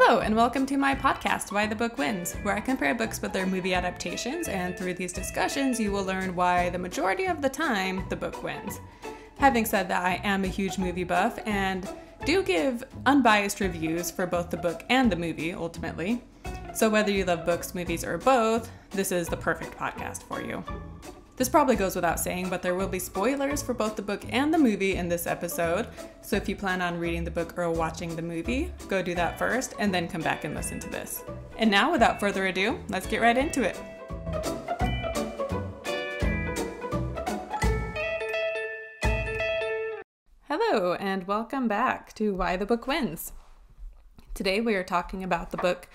Hello, and welcome to my podcast, Why the Book Wins, where I compare books with their movie adaptations, and through these discussions, you will learn why the majority of the time the book wins. Having said that, I am a huge movie buff and do give unbiased reviews for both the book and the movie, ultimately. So, whether you love books, movies, or both, this is the perfect podcast for you. This probably goes without saying, but there will be spoilers for both the book and the movie in this episode. So if you plan on reading the book or watching the movie, go do that first and then come back and listen to this. And now, without further ado, let's get right into it. Hello, and welcome back to Why the Book Wins. Today we are talking about the book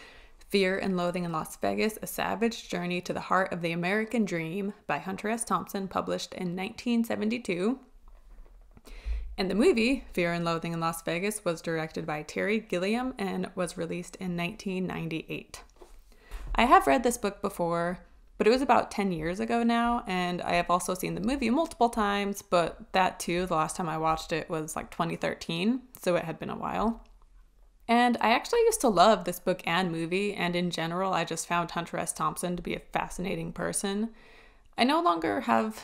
Fear and Loathing in Las Vegas A Savage Journey to the Heart of the American Dream by Hunter S. Thompson, published in 1972. And the movie, Fear and Loathing in Las Vegas, was directed by Terry Gilliam and was released in 1998. I have read this book before, but it was about 10 years ago now, and I have also seen the movie multiple times, but that too, the last time I watched it was like 2013, so it had been a while. And I actually used to love this book and movie, and in general, I just found Hunter S. Thompson to be a fascinating person. I no longer have,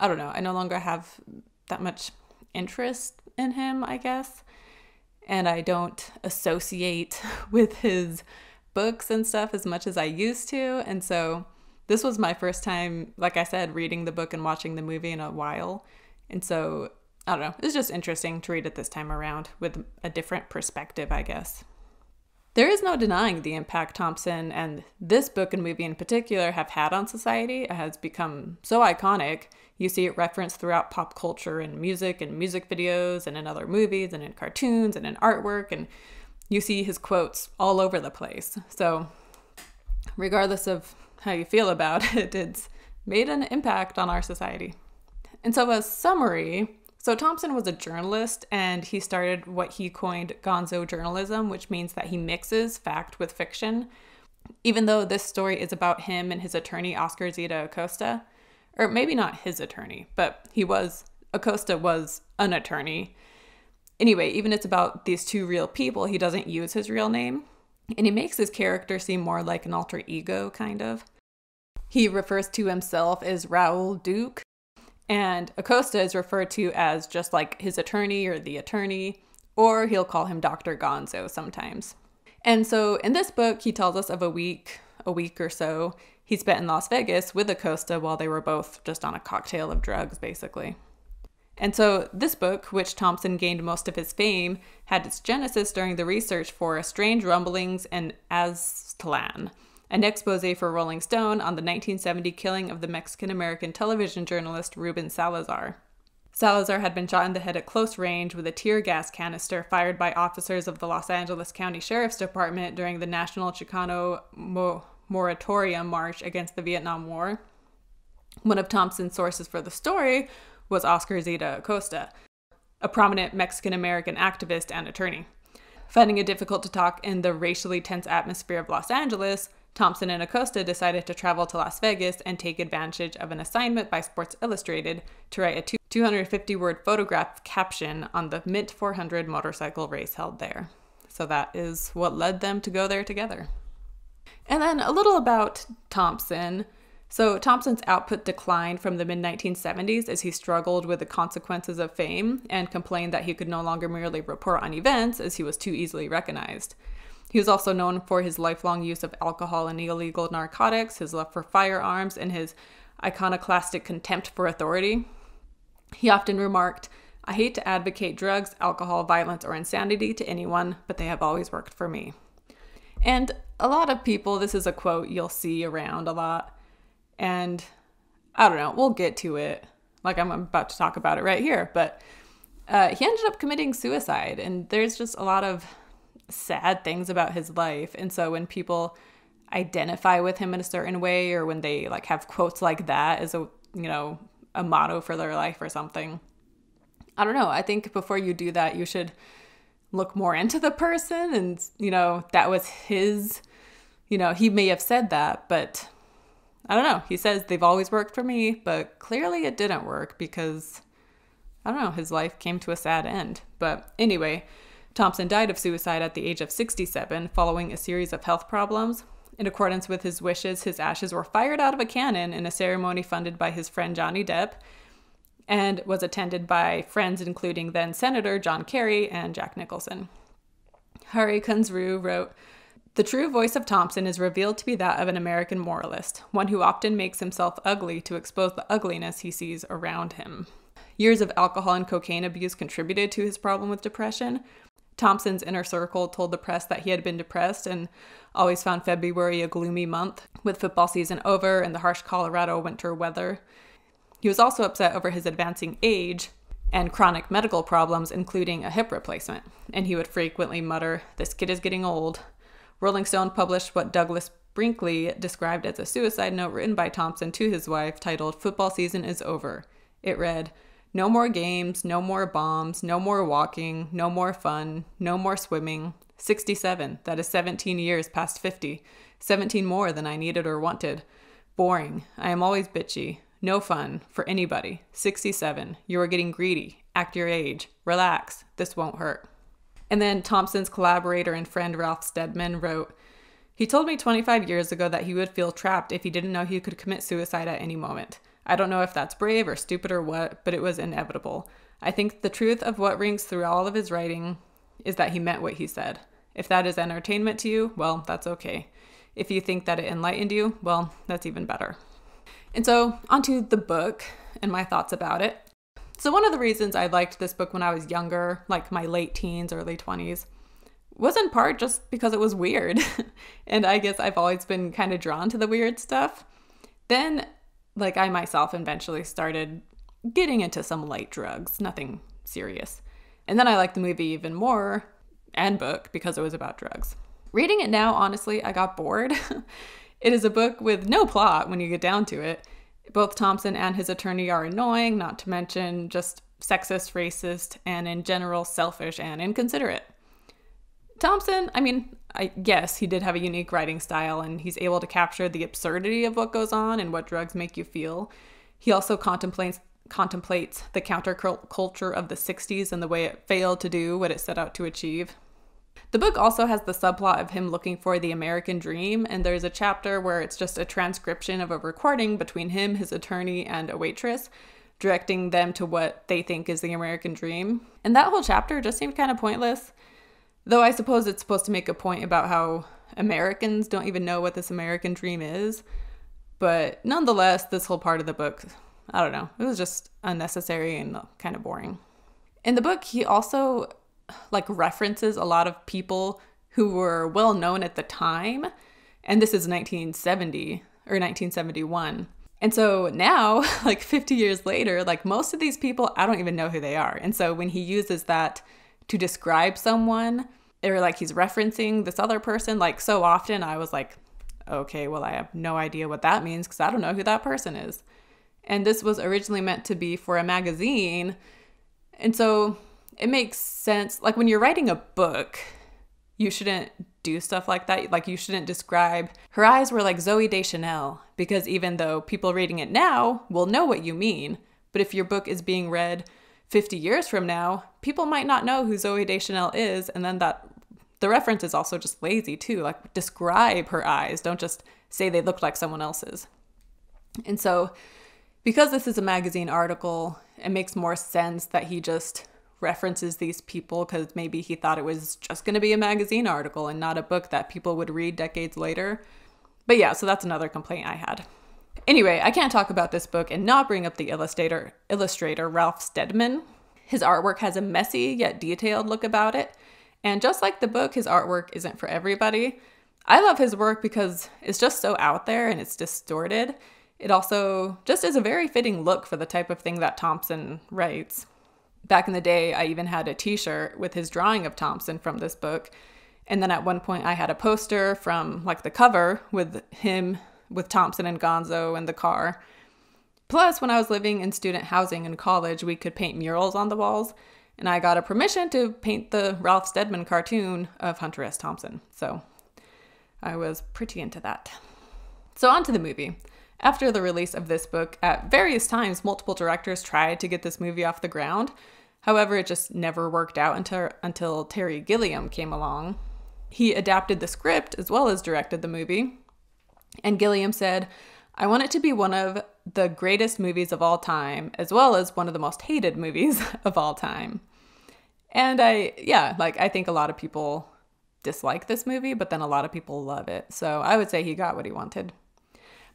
I don't know, I no longer have that much interest in him, I guess. And I don't associate with his books and stuff as much as I used to. And so this was my first time, like I said, reading the book and watching the movie in a while. And so I don't know. It's just interesting to read it this time around with a different perspective, I guess. There is no denying the impact Thompson and this book and movie in particular have had on society. It has become so iconic. You see it referenced throughout pop culture in music and music videos and in other movies and in cartoons and in artwork and you see his quotes all over the place. So, regardless of how you feel about it, it's made an impact on our society. And so, a summary so, Thompson was a journalist and he started what he coined gonzo journalism, which means that he mixes fact with fiction. Even though this story is about him and his attorney, Oscar Zeta Acosta, or maybe not his attorney, but he was, Acosta was an attorney. Anyway, even it's about these two real people, he doesn't use his real name. And he makes his character seem more like an alter ego, kind of. He refers to himself as Raoul Duke, and Acosta is referred to as just like his attorney or the attorney, or he'll call him Dr. Gonzo sometimes. And so in this book, he tells us of a week, a week or so, he spent in Las Vegas with Acosta while they were both just on a cocktail of drugs, basically. And so, this book, which Thompson gained most of his fame, had its genesis during the research for Strange Rumblings in Aztlan, an expose for Rolling Stone on the 1970 killing of the Mexican American television journalist Ruben Salazar. Salazar had been shot in the head at close range with a tear gas canister fired by officers of the Los Angeles County Sheriff's Department during the National Chicano Mo- Moratorium March against the Vietnam War. One of Thompson's sources for the story was Oscar Zeta Acosta, a prominent Mexican American activist and attorney. Finding it difficult to talk in the racially tense atmosphere of Los Angeles, Thompson and Acosta decided to travel to Las Vegas and take advantage of an assignment by Sports Illustrated to write a 250 word photograph caption on the Mint 400 motorcycle race held there. So that is what led them to go there together. And then a little about Thompson. So, Thompson's output declined from the mid 1970s as he struggled with the consequences of fame and complained that he could no longer merely report on events as he was too easily recognized. He was also known for his lifelong use of alcohol and illegal narcotics, his love for firearms, and his iconoclastic contempt for authority. He often remarked, I hate to advocate drugs, alcohol, violence, or insanity to anyone, but they have always worked for me. And a lot of people, this is a quote you'll see around a lot. And I don't know, we'll get to it. Like I'm about to talk about it right here. But uh, he ended up committing suicide. And there's just a lot of sad things about his life. And so when people identify with him in a certain way or when they like have quotes like that as a, you know, a motto for their life or something. I don't know. I think before you do that, you should look more into the person and, you know, that was his, you know, he may have said that, but I don't know. He says they've always worked for me, but clearly it didn't work because I don't know, his life came to a sad end. But anyway, Thompson died of suicide at the age of 67 following a series of health problems. In accordance with his wishes, his ashes were fired out of a cannon in a ceremony funded by his friend Johnny Depp and was attended by friends including then Senator John Kerry and Jack Nicholson. Hari Kunzru wrote, the true voice of Thompson is revealed to be that of an American moralist, one who often makes himself ugly to expose the ugliness he sees around him. Years of alcohol and cocaine abuse contributed to his problem with depression. Thompson's inner circle told the press that he had been depressed and always found February a gloomy month, with football season over and the harsh Colorado winter weather. He was also upset over his advancing age and chronic medical problems, including a hip replacement, and he would frequently mutter, This kid is getting old. Rolling Stone published what Douglas Brinkley described as a suicide note written by Thompson to his wife titled Football Season is Over. It read, No more games, no more bombs, no more walking, no more fun, no more swimming. 67, that is 17 years past 50. 17 more than I needed or wanted. Boring. I am always bitchy. No fun for anybody. 67. You are getting greedy. Act your age. Relax. This won't hurt. And then Thompson's collaborator and friend Ralph Steadman wrote, He told me 25 years ago that he would feel trapped if he didn't know he could commit suicide at any moment. I don't know if that's brave or stupid or what, but it was inevitable. I think the truth of what rings through all of his writing is that he meant what he said. If that is entertainment to you, well, that's okay. If you think that it enlightened you, well, that's even better. And so, onto the book and my thoughts about it. So, one of the reasons I liked this book when I was younger, like my late teens, early 20s, was in part just because it was weird. and I guess I've always been kind of drawn to the weird stuff. Then, like, I myself eventually started getting into some light drugs, nothing serious. And then I liked the movie even more and book because it was about drugs. Reading it now, honestly, I got bored. it is a book with no plot when you get down to it both Thompson and his attorney are annoying, not to mention just sexist, racist, and in general selfish and inconsiderate. Thompson, I mean, I guess he did have a unique writing style and he's able to capture the absurdity of what goes on and what drugs make you feel. He also contemplates contemplates the counterculture of the 60s and the way it failed to do what it set out to achieve. The book also has the subplot of him looking for the American dream, and there's a chapter where it's just a transcription of a recording between him, his attorney, and a waitress, directing them to what they think is the American dream. And that whole chapter just seemed kind of pointless, though I suppose it's supposed to make a point about how Americans don't even know what this American dream is. But nonetheless, this whole part of the book, I don't know, it was just unnecessary and kind of boring. In the book, he also like references a lot of people who were well known at the time. And this is 1970 or 1971. And so now, like 50 years later, like most of these people, I don't even know who they are. And so when he uses that to describe someone, or like he's referencing this other person, like so often, I was like, okay, well, I have no idea what that means because I don't know who that person is. And this was originally meant to be for a magazine. And so it makes sense. Like when you're writing a book, you shouldn't do stuff like that. Like you shouldn't describe her eyes were like Zooey Deschanel because even though people reading it now will know what you mean, but if your book is being read 50 years from now, people might not know who Zooey Deschanel is and then that the reference is also just lazy too. Like describe her eyes, don't just say they look like someone else's. And so because this is a magazine article, it makes more sense that he just references these people because maybe he thought it was just going to be a magazine article and not a book that people would read decades later. But yeah, so that's another complaint I had. Anyway, I can't talk about this book and not bring up the illustrator illustrator Ralph Steadman. His artwork has a messy yet detailed look about it, and just like the book, his artwork isn't for everybody. I love his work because it's just so out there and it's distorted. It also just is a very fitting look for the type of thing that Thompson writes back in the day, I even had a t shirt with his drawing of Thompson from this book. And then at one point, I had a poster from like the cover with him, with Thompson and Gonzo in the car. Plus, when I was living in student housing in college, we could paint murals on the walls. And I got a permission to paint the Ralph Steadman cartoon of Hunter S. Thompson. So I was pretty into that. So, on to the movie. After the release of this book, at various times, multiple directors tried to get this movie off the ground. However, it just never worked out until, until Terry Gilliam came along. He adapted the script as well as directed the movie. And Gilliam said, I want it to be one of the greatest movies of all time, as well as one of the most hated movies of all time. And I, yeah, like I think a lot of people dislike this movie, but then a lot of people love it. So I would say he got what he wanted.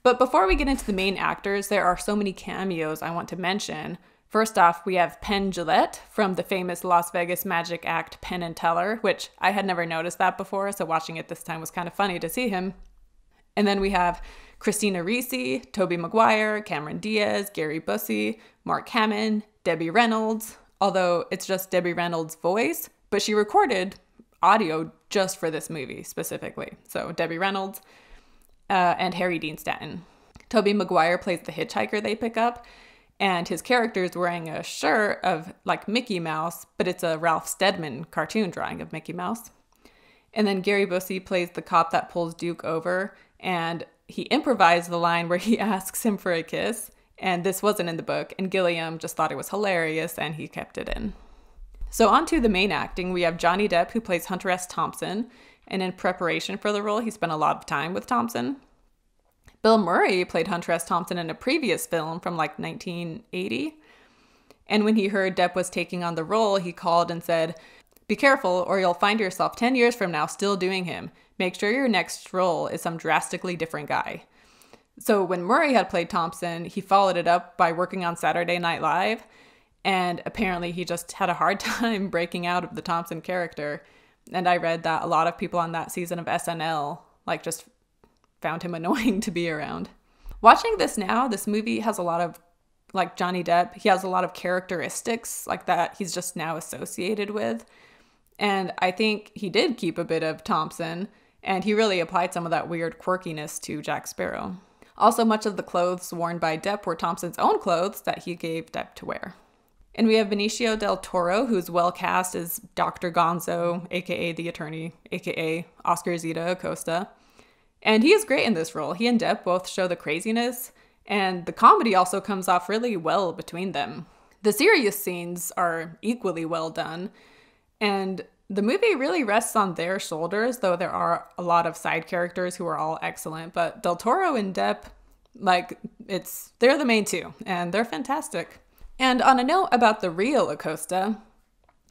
But before we get into the main actors, there are so many cameos I want to mention. First off, we have Penn Jillette from the famous Las Vegas magic act Penn and Teller, which I had never noticed that before, so watching it this time was kind of funny to see him. And then we have Christina Ricci, Tobey Maguire, Cameron Diaz, Gary Busey, Mark Hamill, Debbie Reynolds, although it's just Debbie Reynolds' voice, but she recorded audio just for this movie specifically. So Debbie Reynolds uh, and Harry Dean Stanton. Tobey Maguire plays the hitchhiker they pick up, and his character is wearing a shirt of like Mickey Mouse, but it's a Ralph Steadman cartoon drawing of Mickey Mouse. And then Gary Busey plays the cop that pulls Duke over, and he improvised the line where he asks him for a kiss. And this wasn't in the book, and Gilliam just thought it was hilarious and he kept it in. So, on to the main acting, we have Johnny Depp, who plays Hunter S. Thompson, and in preparation for the role, he spent a lot of time with Thompson. Bill Murray played Hunter S. Thompson in a previous film from like 1980. And when he heard Depp was taking on the role, he called and said, Be careful, or you'll find yourself 10 years from now still doing him. Make sure your next role is some drastically different guy. So when Murray had played Thompson, he followed it up by working on Saturday Night Live, and apparently he just had a hard time breaking out of the Thompson character. And I read that a lot of people on that season of SNL like just found him annoying to be around. Watching this now, this movie has a lot of like Johnny Depp, he has a lot of characteristics like that he's just now associated with. And I think he did keep a bit of Thompson, and he really applied some of that weird quirkiness to Jack Sparrow. Also, much of the clothes worn by Depp were Thompson's own clothes that he gave Depp to wear. And we have Benicio del Toro, who's well cast as Dr. Gonzo, aka the attorney, aka Oscar Zeta Acosta. And he is great in this role. He and Depp both show the craziness, and the comedy also comes off really well between them. The serious scenes are equally well done, and the movie really rests on their shoulders, though there are a lot of side characters who are all excellent. But Del Toro and Depp, like, it's they're the main two, and they're fantastic. And on a note about the real Acosta,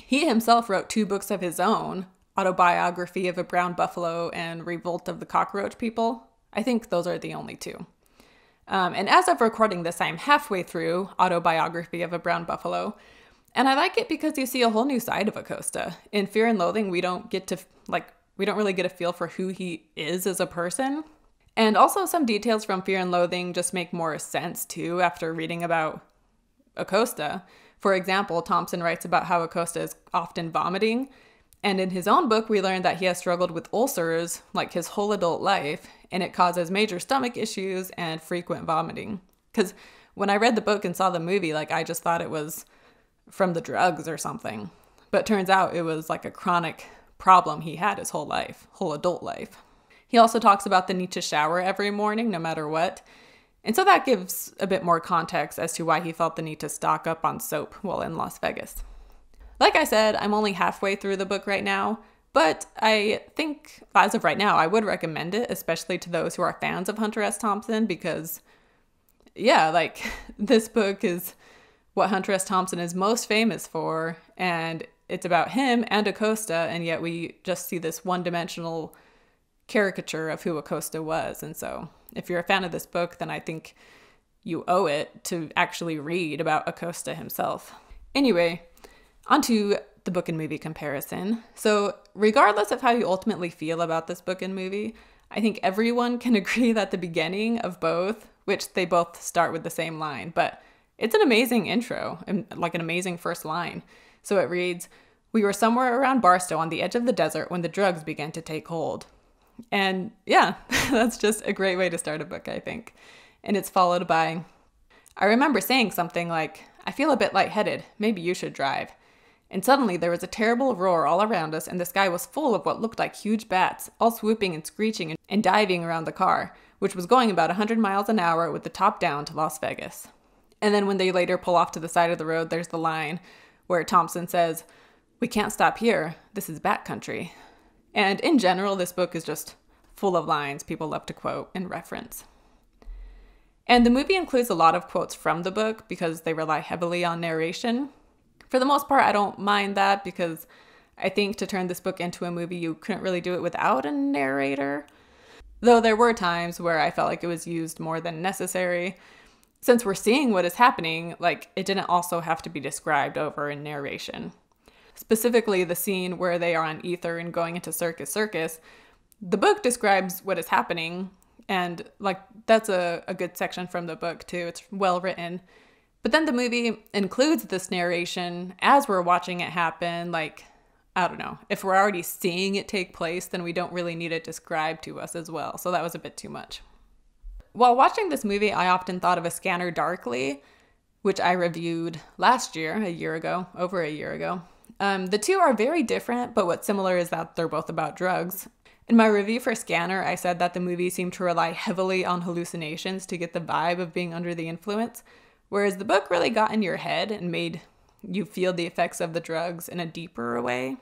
he himself wrote two books of his own Autobiography of a Brown Buffalo and Revolt of the Cockroach People. I think those are the only two. Um, and as of recording this, I'm halfway through Autobiography of a Brown Buffalo, and I like it because you see a whole new side of Acosta. In Fear and Loathing, we don't get to, like, we don't really get a feel for who he is as a person. And also, some details from Fear and Loathing just make more sense too after reading about Acosta. For example, Thompson writes about how Acosta is often vomiting. And in his own book, we learned that he has struggled with ulcers like his whole adult life, and it causes major stomach issues and frequent vomiting. Because when I read the book and saw the movie, like, I just thought it was from the drugs or something. But turns out it was like a chronic problem he had his whole life, whole adult life. He also talks about the need to shower every morning, no matter what. And so that gives a bit more context as to why he felt the need to stock up on soap while in Las Vegas. Like I said, I'm only halfway through the book right now, but I think as of right now, I would recommend it, especially to those who are fans of Hunter S. Thompson, because yeah, like this book is what Hunter S. Thompson is most famous for, and it's about him and Acosta, and yet we just see this one dimensional caricature of who Acosta was. And so, if you're a fan of this book, then I think you owe it to actually read about Acosta himself. Anyway, onto the book and movie comparison. So, regardless of how you ultimately feel about this book and movie, I think everyone can agree that the beginning of both, which they both start with the same line, but it's an amazing intro like an amazing first line. So it reads We were somewhere around Barstow on the edge of the desert when the drugs began to take hold. And yeah, that's just a great way to start a book, I think. And it's followed by I remember saying something like, I feel a bit lightheaded. Maybe you should drive. And suddenly there was a terrible roar all around us, and the sky was full of what looked like huge bats, all swooping and screeching and diving around the car, which was going about a 100 miles an hour with the top down to Las Vegas. And then when they later pull off to the side of the road, there's the line, where Thompson says, We can't stop here. This is backcountry. And in general, this book is just full of lines people love to quote and reference. And the movie includes a lot of quotes from the book because they rely heavily on narration. For the most part, I don't mind that because I think to turn this book into a movie, you couldn't really do it without a narrator. Though there were times where I felt like it was used more than necessary. Since we're seeing what is happening, like it didn't also have to be described over in narration. Specifically, the scene where they are on Ether and going into Circus Circus, the book describes what is happening, and like that's a, a good section from the book too. It's well written. But then the movie includes this narration as we're watching it happen, like I don't know. If we're already seeing it take place, then we don't really need it described to us as well. So that was a bit too much. While watching this movie, I often thought of A Scanner Darkly, which I reviewed last year, a year ago, over a year ago. Um, the two are very different, but what's similar is that they're both about drugs. In my review for Scanner, I said that the movie seemed to rely heavily on hallucinations to get the vibe of being under the influence, whereas the book really got in your head and made you feel the effects of the drugs in a deeper way.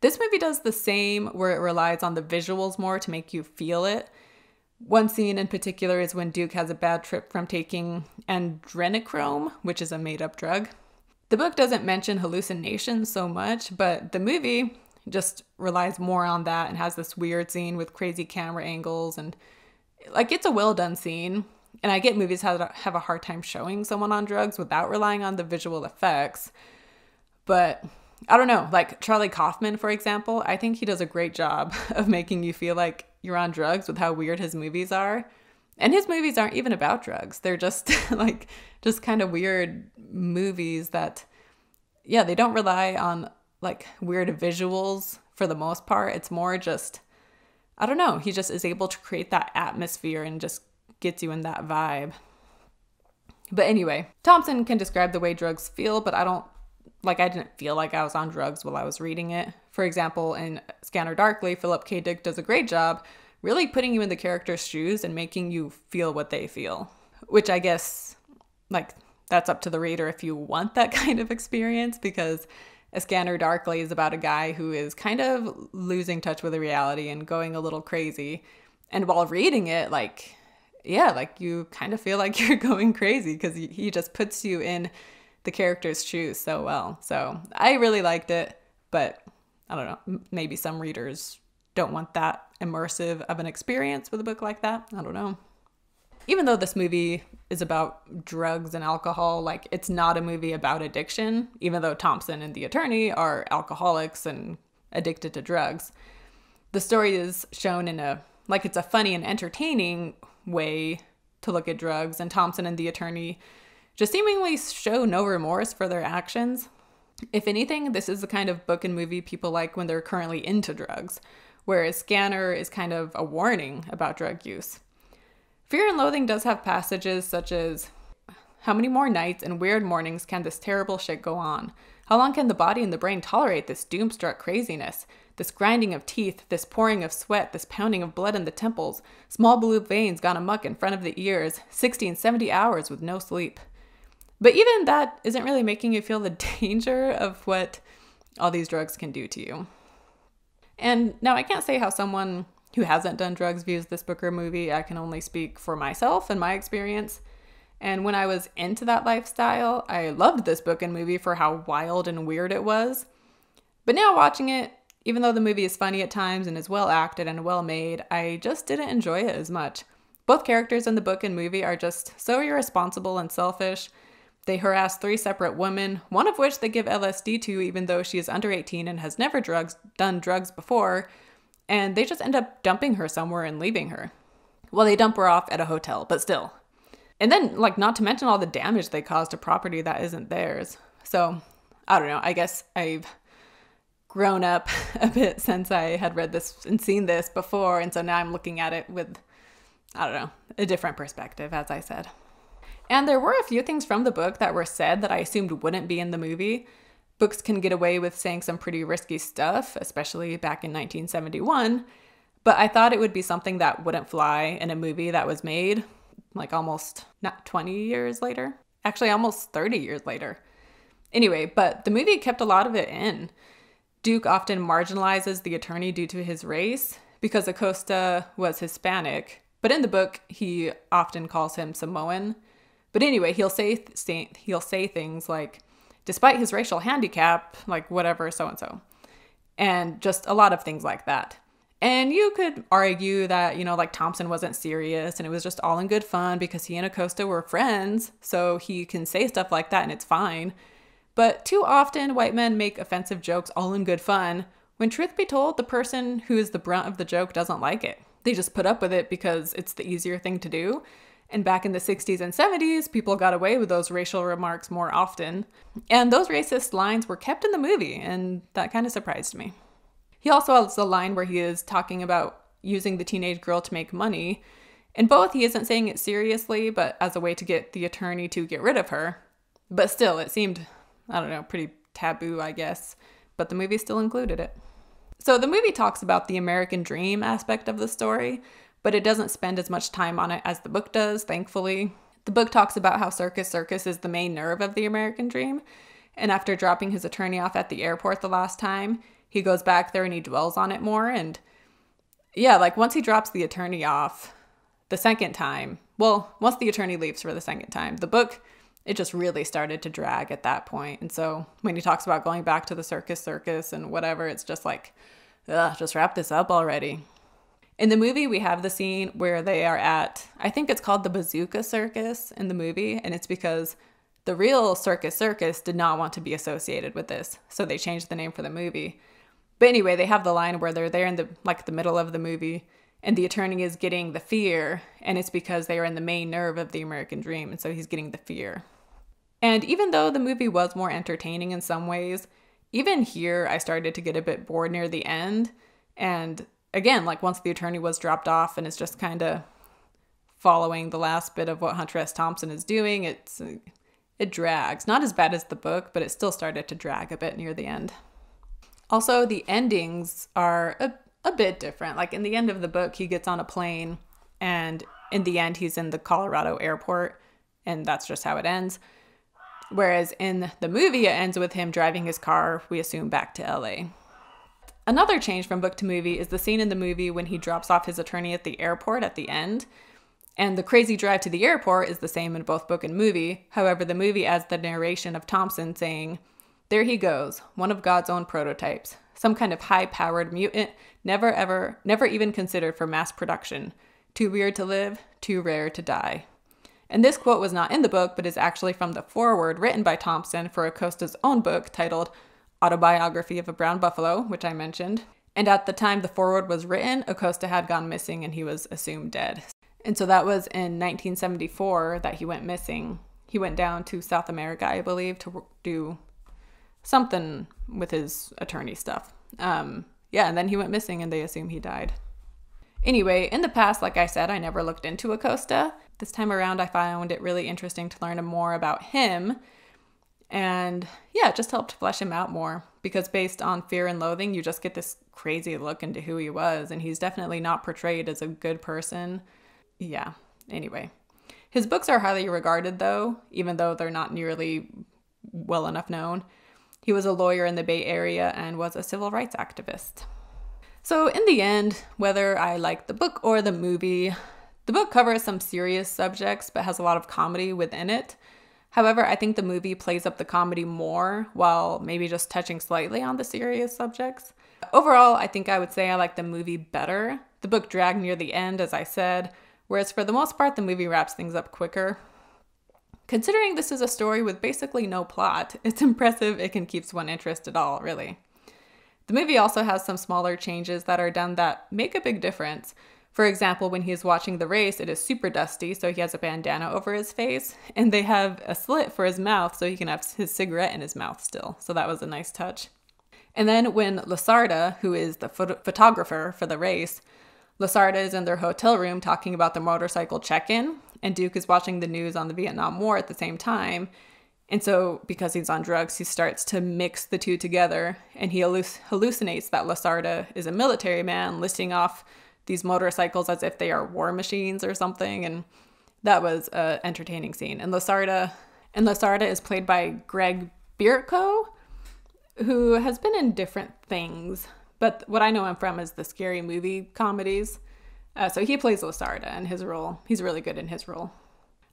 This movie does the same, where it relies on the visuals more to make you feel it. One scene in particular is when Duke has a bad trip from taking adrenochrome, which is a made up drug. The book doesn't mention hallucinations so much, but the movie just relies more on that and has this weird scene with crazy camera angles and like it's a well done scene and I get movies have have a hard time showing someone on drugs without relying on the visual effects. But I don't know, like Charlie Kaufman, for example, I think he does a great job of making you feel like you're on drugs with how weird his movies are. And his movies aren't even about drugs. They're just like just kind of weird movies that yeah, they don't rely on like weird visuals for the most part. It's more just I don't know, he just is able to create that atmosphere and just gets you in that vibe. But anyway, Thompson can describe the way drugs feel, but I don't like I didn't feel like I was on drugs while I was reading it. For example, in Scanner Darkly, Philip K. Dick does a great job really putting you in the character's shoes and making you feel what they feel. Which I guess like that's up to the reader if you want that kind of experience because a Scanner Darkly is about a guy who is kind of losing touch with the reality and going a little crazy. And while reading it, like yeah, like you kind of feel like you're going crazy because he just puts you in the character's choose so well. So I really liked it, but I don't know, maybe some readers don't want that immersive of an experience with a book like that. I don't know. Even though this movie is about drugs and alcohol, like it's not a movie about addiction, even though Thompson and the attorney are alcoholics and addicted to drugs. The story is shown in a like it's a funny and entertaining way to look at drugs, and Thompson and the attorney just seemingly show no remorse for their actions. If anything, this is the kind of book and movie people like when they're currently into drugs, whereas Scanner is kind of a warning about drug use. Fear and Loathing does have passages such as How many more nights and weird mornings can this terrible shit go on? How long can the body and the brain tolerate this doomstruck craziness? This grinding of teeth, this pouring of sweat, this pounding of blood in the temples, small blue veins gone amuck in front of the ears, 60 and 70 hours with no sleep. But even that isn't really making you feel the danger of what all these drugs can do to you. And now I can't say how someone who hasn't done drugs views this book or movie. I can only speak for myself and my experience. And when I was into that lifestyle, I loved this book and movie for how wild and weird it was. But now watching it, even though the movie is funny at times and is well acted and well made, I just didn't enjoy it as much. Both characters in the book and movie are just so irresponsible and selfish. They harass three separate women, one of which they give LSD to even though she is under 18 and has never drugs done drugs before, and they just end up dumping her somewhere and leaving her. Well, they dump her off at a hotel, but still. And then like not to mention all the damage they cause to property that isn't theirs. So, I don't know. I guess I've grown up a bit since I had read this and seen this before. And so now I'm looking at it with, I don't know, a different perspective, as I said. And there were a few things from the book that were said that I assumed wouldn't be in the movie. Books can get away with saying some pretty risky stuff, especially back in 1971. But I thought it would be something that wouldn't fly in a movie that was made like almost not 20 years later, actually almost 30 years later. Anyway, but the movie kept a lot of it in. Duke often marginalizes the attorney due to his race because Acosta was Hispanic, but in the book he often calls him Samoan. But anyway, he'll say, he'll say things like despite his racial handicap, like whatever so and so. And just a lot of things like that. And you could argue that, you know, like Thompson wasn't serious and it was just all in good fun because he and Acosta were friends, so he can say stuff like that and it's fine. But too often, white men make offensive jokes all in good fun, when truth be told, the person who is the brunt of the joke doesn't like it. They just put up with it because it's the easier thing to do. And back in the 60s and 70s, people got away with those racial remarks more often. And those racist lines were kept in the movie, and that kind of surprised me. He also has a line where he is talking about using the teenage girl to make money. In both, he isn't saying it seriously, but as a way to get the attorney to get rid of her. But still, it seemed I don't know, pretty taboo, I guess, but the movie still included it. So the movie talks about the American dream aspect of the story, but it doesn't spend as much time on it as the book does, thankfully. The book talks about how Circus Circus is the main nerve of the American dream, and after dropping his attorney off at the airport the last time, he goes back there and he dwells on it more and yeah, like once he drops the attorney off the second time, well, once the attorney leaves for the second time, the book it just really started to drag at that point. And so when he talks about going back to the circus circus and whatever, it's just like, ugh, just wrap this up already. In the movie, we have the scene where they are at, I think it's called the Bazooka Circus in the movie, and it's because the real Circus Circus did not want to be associated with this, so they changed the name for the movie. But anyway, they have the line where they're there in the like the middle of the movie, and the attorney is getting the fear, and it's because they are in the main nerve of the American dream, and so he's getting the fear. And even though the movie was more entertaining in some ways, even here I started to get a bit bored near the end. And again, like once the attorney was dropped off and it's just kind of following the last bit of what Hunter S. Thompson is doing, it's uh, it drags. Not as bad as the book, but it still started to drag a bit near the end. Also, the endings are a, a bit different. Like in the end of the book, he gets on a plane and in the end he's in the Colorado airport and that's just how it ends. Whereas in the movie, it ends with him driving his car, we assume, back to LA. Another change from book to movie is the scene in the movie when he drops off his attorney at the airport at the end. And the crazy drive to the airport is the same in both book and movie. However, the movie adds the narration of Thompson saying, There he goes, one of God's own prototypes, some kind of high powered mutant, never ever, never even considered for mass production. Too weird to live, too rare to die. And this quote was not in the book, but is actually from the foreword written by Thompson for Acosta's own book titled Autobiography of a Brown Buffalo, which I mentioned. And at the time the foreword was written, Acosta had gone missing and he was assumed dead. And so that was in 1974 that he went missing. He went down to South America, I believe, to do something with his attorney stuff. Um, yeah, and then he went missing and they assume he died. Anyway, in the past, like I said, I never looked into Acosta. This time around, I found it really interesting to learn more about him. And yeah, it just helped flesh him out more because based on Fear and Loathing, you just get this crazy look into who he was. And he's definitely not portrayed as a good person. Yeah, anyway. His books are highly regarded, though, even though they're not nearly well enough known. He was a lawyer in the Bay Area and was a civil rights activist. So, in the end, whether I like the book or the movie, the book covers some serious subjects but has a lot of comedy within it. However, I think the movie plays up the comedy more while maybe just touching slightly on the serious subjects. Overall, I think I would say I like the movie better. The book dragged near the end, as I said, whereas for the most part, the movie wraps things up quicker. Considering this is a story with basically no plot, it's impressive it can keep one interest at all, really. The movie also has some smaller changes that are done that make a big difference. For example, when he's watching the race, it is super dusty, so he has a bandana over his face, and they have a slit for his mouth so he can have his cigarette in his mouth still. So that was a nice touch. And then when Lacerda, who is the photographer for the race, Lacerda is in their hotel room talking about the motorcycle check in, and Duke is watching the news on the Vietnam War at the same time. And so, because he's on drugs, he starts to mix the two together and he hallucinates that Lacerda is a military man listing off these motorcycles as if they are war machines or something. And that was an entertaining scene. And Lacerda, and Lacerda is played by Craig Bierko, who has been in different things, but what I know him from is the scary movie comedies. Uh, so he plays Lacerda in his role. He's really good in his role.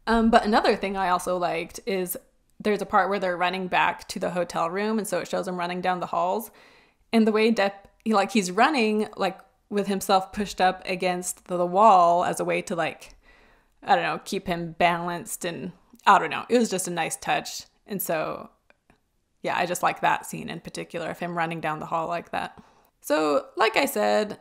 Um, but another thing I also liked is there's a part where they're running back to the hotel room, and so it shows him running down the halls, and the way Depp, he, like he's running like with himself pushed up against the, wall as a way to like, I don't know, keep him balanced, and I don't know. It was just a nice touch, and so yeah, I just like that scene in particular of him running down the hall like that. So, like I said,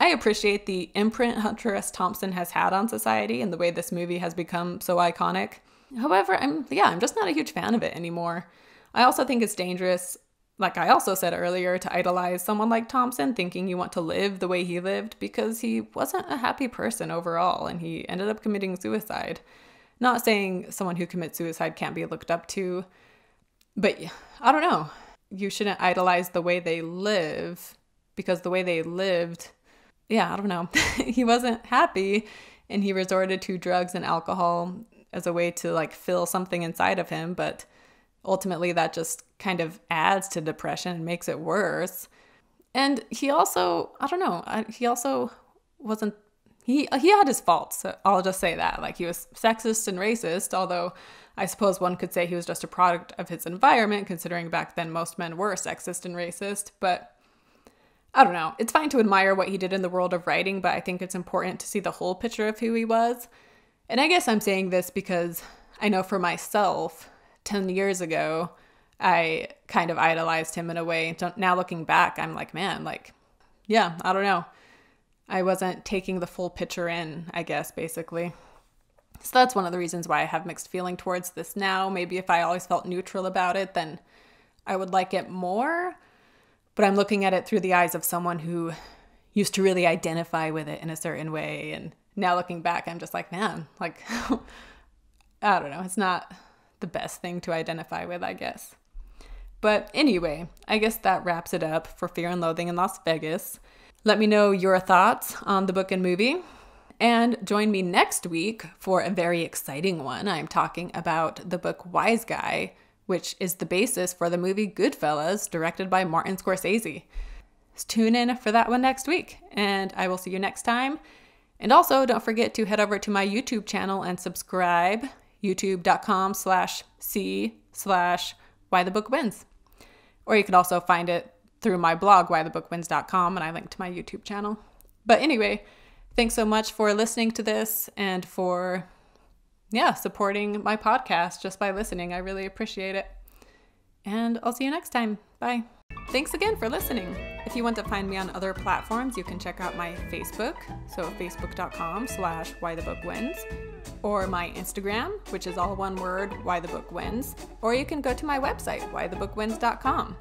I appreciate the imprint Hunter S. Thompson has had on society and the way this movie has become so iconic. However, I'm yeah, I'm just not a huge fan of it anymore. I also think it's dangerous, like I also said earlier, to idolize someone like Thompson thinking you want to live the way he lived because he wasn't a happy person overall and he ended up committing suicide. Not saying someone who commits suicide can't be looked up to, but I don't know. You shouldn't idolize the way they live because the way they lived yeah, I don't know. he wasn't happy and he resorted to drugs and alcohol as a way to like fill something inside of him, but ultimately that just kind of adds to depression and makes it worse. And he also, I don't know, he also wasn't he he had his faults. So I'll just say that. Like he was sexist and racist, although I suppose one could say he was just a product of his environment considering back then most men were sexist and racist, but I don't know. It's fine to admire what he did in the world of writing, but I think it's important to see the whole picture of who he was. And I guess I'm saying this because I know for myself, 10 years ago, I kind of idolized him in a way. Now looking back, I'm like, man, like, yeah, I don't know. I wasn't taking the full picture in, I guess, basically. So that's one of the reasons why I have mixed feeling towards this now. Maybe if I always felt neutral about it, then I would like it more but I'm looking at it through the eyes of someone who used to really identify with it in a certain way. And now looking back, I'm just like, man, like, I don't know. It's not the best thing to identify with, I guess. But anyway, I guess that wraps it up for Fear and Loathing in Las Vegas. Let me know your thoughts on the book and movie. And join me next week for a very exciting one. I'm talking about the book Wiseguy, which is the basis for the movie Goodfellas, directed by Martin Scorsese. Tune in for that one next week, and I will see you next time. And also, don't forget to head over to my YouTube channel and subscribe, youtube.com slash c slash why the book wins. Or you can also find it through my blog, whythebookwins.com, and I link to my YouTube channel. But anyway, thanks so much for listening to this and for yeah, supporting my podcast just by listening. I really appreciate it. And I'll see you next time. Bye. Thanks again for listening. If you want to find me on other platforms, you can check out my Facebook, so facebook.com slash why the book wins, or my Instagram, which is all one word, why the book wins, or you can go to my website, whythebookwins.com.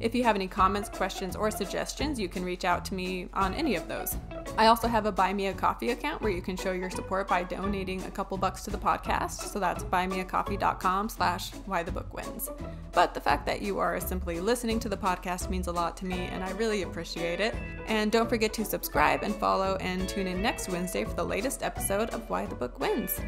If you have any comments, questions, or suggestions, you can reach out to me on any of those. I also have a Buy Me a Coffee account where you can show your support by donating a couple bucks to the podcast. So that's buymeacoffee.com slash why the book wins. But the fact that you are simply listening to the podcast means a lot to me and I really appreciate it. And don't forget to subscribe and follow and tune in next Wednesday for the latest episode of Why the Book Wins.